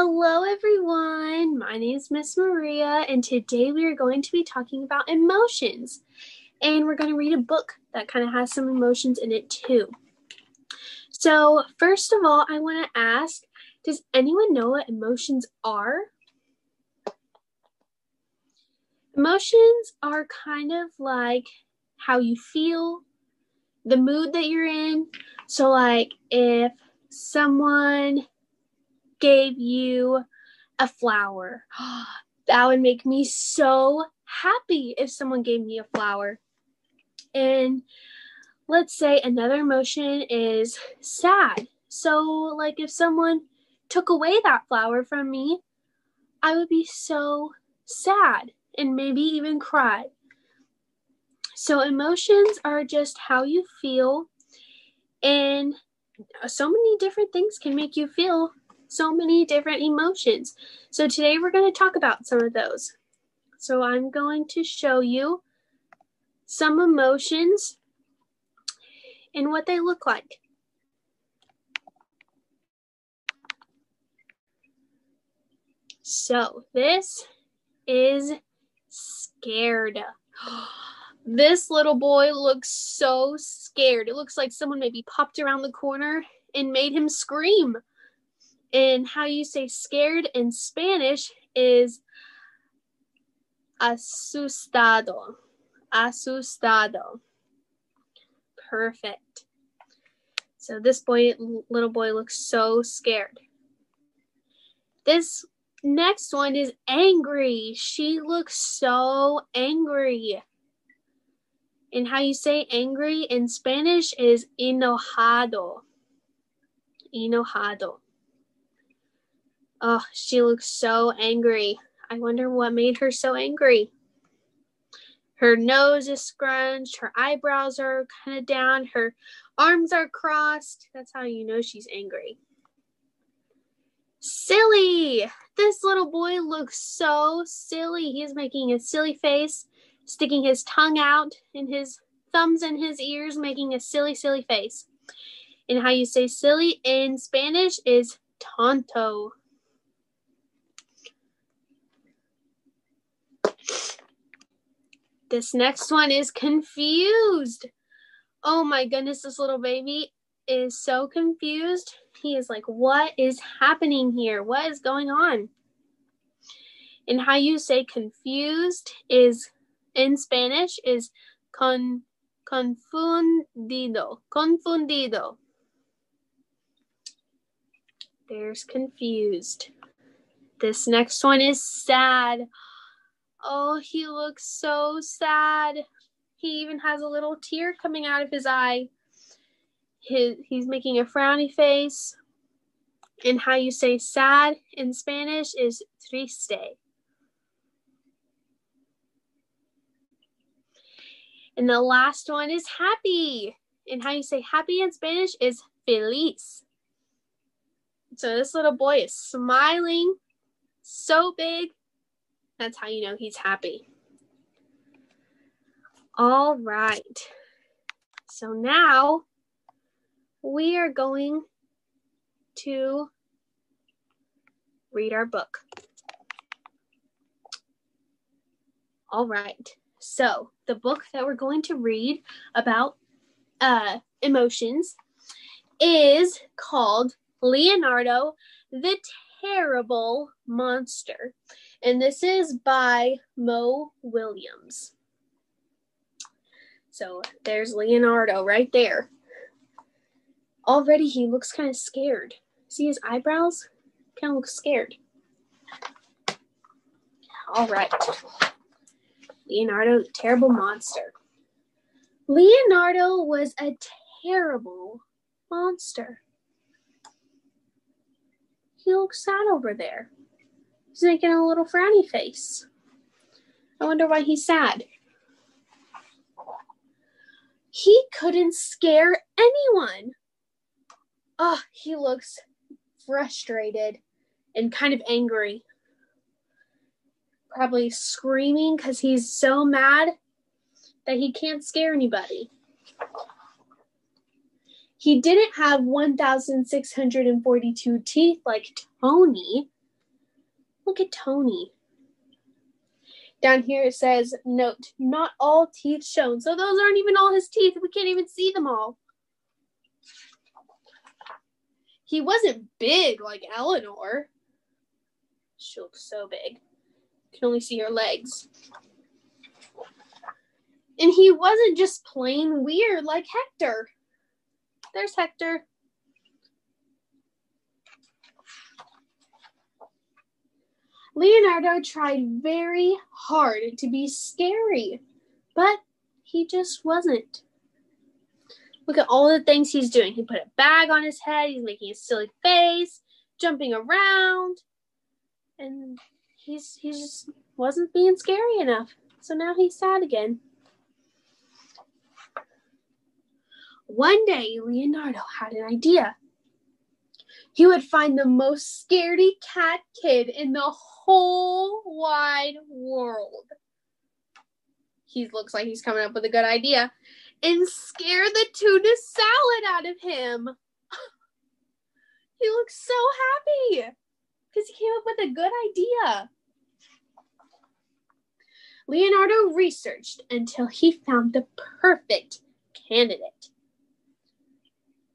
Hello, everyone. My name is Miss Maria, and today we are going to be talking about emotions. And we're going to read a book that kind of has some emotions in it, too. So, first of all, I want to ask Does anyone know what emotions are? Emotions are kind of like how you feel, the mood that you're in. So, like, if someone gave you a flower. That would make me so happy if someone gave me a flower. And let's say another emotion is sad. So, like, if someone took away that flower from me, I would be so sad and maybe even cry. So, emotions are just how you feel, and so many different things can make you feel so many different emotions. So today we're going to talk about some of those. So I'm going to show you some emotions and what they look like. So this is scared. This little boy looks so scared. It looks like someone maybe popped around the corner and made him scream. And how you say scared in Spanish is asustado. Asustado. Perfect. So this boy, little boy, looks so scared. This next one is angry. She looks so angry. And how you say angry in Spanish is enojado. Enojado. Oh, she looks so angry. I wonder what made her so angry. Her nose is scrunched, her eyebrows are kind of down, her arms are crossed. That's how you know she's angry. Silly! This little boy looks so silly. He's making a silly face, sticking his tongue out, and his thumbs in his ears, making a silly, silly face. And how you say silly in Spanish is tonto. This next one is confused. Oh my goodness, this little baby is so confused. He is like, What is happening here? What is going on? And how you say confused is in Spanish is con confundido. Confundido. There's confused. This next one is sad. Oh, he looks so sad. He even has a little tear coming out of his eye. His, he's making a frowny face. And how you say sad in Spanish is triste. And the last one is happy. And how you say happy in Spanish is feliz. So this little boy is smiling so big that's how you know he's happy. All right. So now we are going to read our book. All right. So, the book that we're going to read about uh, emotions is called Leonardo the Terrible Monster and this is by Mo Willems. So there's Leonardo right there. Already he looks kind of scared. See his eyebrows? Kind of looks scared. All right. Leonardo, terrible monster. Leonardo was a terrible monster. He looks sad over there. He's making a little frowny face. I wonder why he's sad. He couldn't scare anyone. Oh, he looks frustrated and kind of angry. Probably screaming because he's so mad that he can't scare anybody. He didn't have 1,642 teeth like Tony, Look at Tony. Down here it says, note, not all teeth shown. So those aren't even all his teeth. We can't even see them all. He wasn't big like Eleanor. She looks so big. You can only see her legs. And he wasn't just plain weird like Hector. There's Hector. Leonardo tried very hard to be scary, but he just wasn't. Look at all the things he's doing. He put a bag on his head, he's making a silly face, jumping around, and he's he just wasn't being scary enough. So now he's sad again. One day, Leonardo had an idea. He would find the most scaredy cat kid in the whole wide world. He looks like he's coming up with a good idea. And scare the tuna salad out of him. he looks so happy because he came up with a good idea. Leonardo researched until he found the perfect candidate.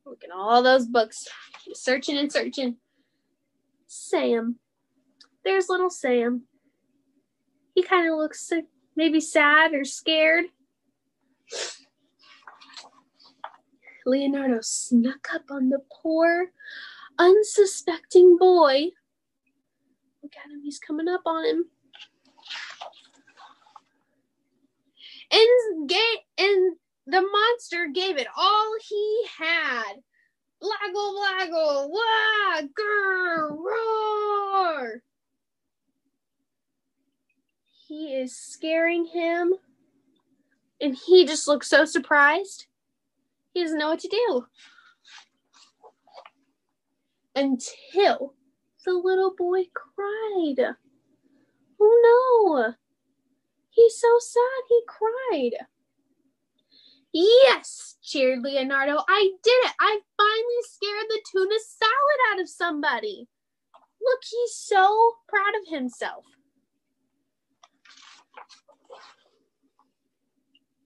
Look at all those books, searching and searching. Sam. There's little Sam. He kind of looks maybe sad or scared. Leonardo snuck up on the poor, unsuspecting boy. Look at him, he's coming up on him. And, ga- and the monster gave it all he had. Blaggle, blaggle, wah, grr, roar. He is scaring him, and he just looks so surprised. He doesn't know what to do. Until the little boy cried. Oh no! He's so sad he cried. Yes, cheered Leonardo. I did it. I finally scared the tuna salad out of somebody. Look, he's so proud of himself.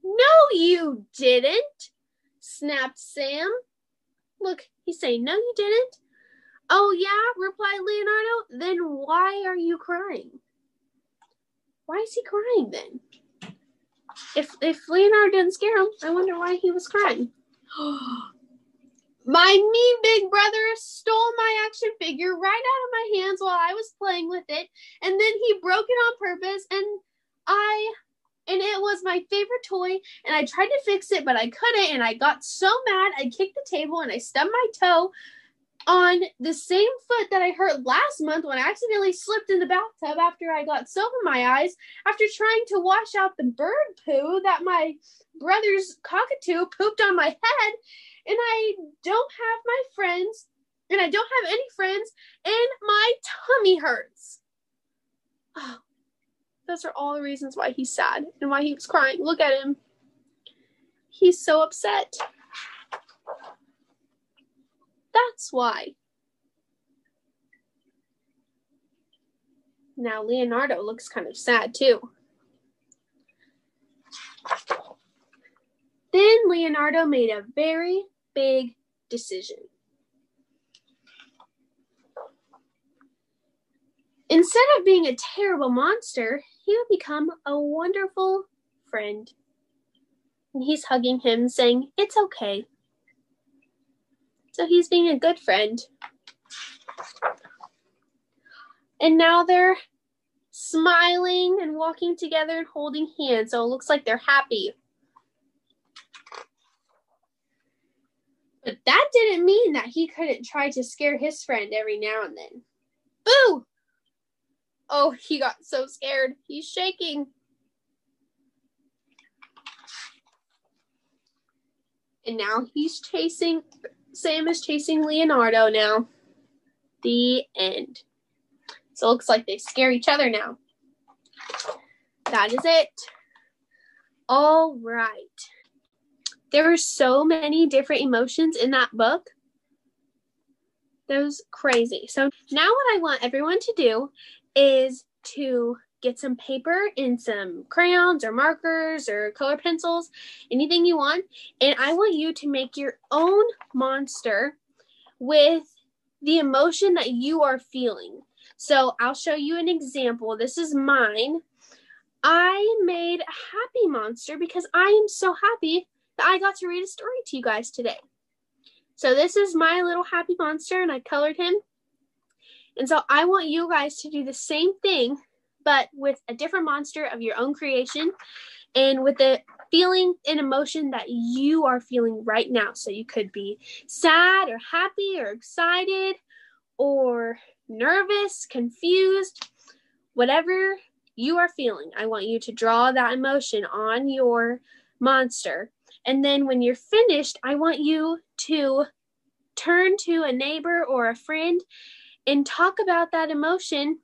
No, you didn't, snapped Sam. Look, he's saying, No, you didn't. Oh, yeah, replied Leonardo. Then why are you crying? Why is he crying then? If if Leonardo didn't scare him, I wonder why he was crying. my mean big brother stole my action figure right out of my hands while I was playing with it, and then he broke it on purpose, and I and it was my favorite toy and i tried to fix it but i couldn't and i got so mad i kicked the table and i stubbed my toe on the same foot that i hurt last month when i accidentally slipped in the bathtub after i got soap in my eyes after trying to wash out the bird poo that my brother's cockatoo pooped on my head and i don't have my friends and i don't have any friends and my tummy hurts oh those are all the reasons why he's sad and why he was crying. Look at him. He's so upset. That's why. Now, Leonardo looks kind of sad too. Then Leonardo made a very big decision. Instead of being a terrible monster, he would become a wonderful friend. And he's hugging him, saying, It's okay. So he's being a good friend. And now they're smiling and walking together and holding hands. So it looks like they're happy. But that didn't mean that he couldn't try to scare his friend every now and then. Boo! Oh, he got so scared. He's shaking. And now he's chasing, Sam is chasing Leonardo now. The end. So it looks like they scare each other now. That is it. All right. There are so many different emotions in that book. That was crazy. So now what I want everyone to do is to get some paper and some crayons or markers or color pencils, anything you want, and I want you to make your own monster with the emotion that you are feeling. So I'll show you an example. This is mine. I made a happy monster because I am so happy that I got to read a story to you guys today. So this is my little happy monster and I colored him. And so I want you guys to do the same thing but with a different monster of your own creation and with the feeling and emotion that you are feeling right now. So you could be sad or happy or excited or nervous, confused, whatever you are feeling. I want you to draw that emotion on your monster. And then when you're finished, I want you to turn to a neighbor or a friend and talk about that emotion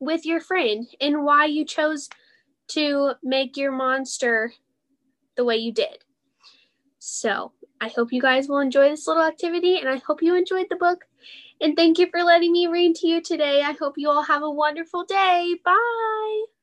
with your friend and why you chose to make your monster the way you did. So, I hope you guys will enjoy this little activity and I hope you enjoyed the book. And thank you for letting me read to you today. I hope you all have a wonderful day. Bye.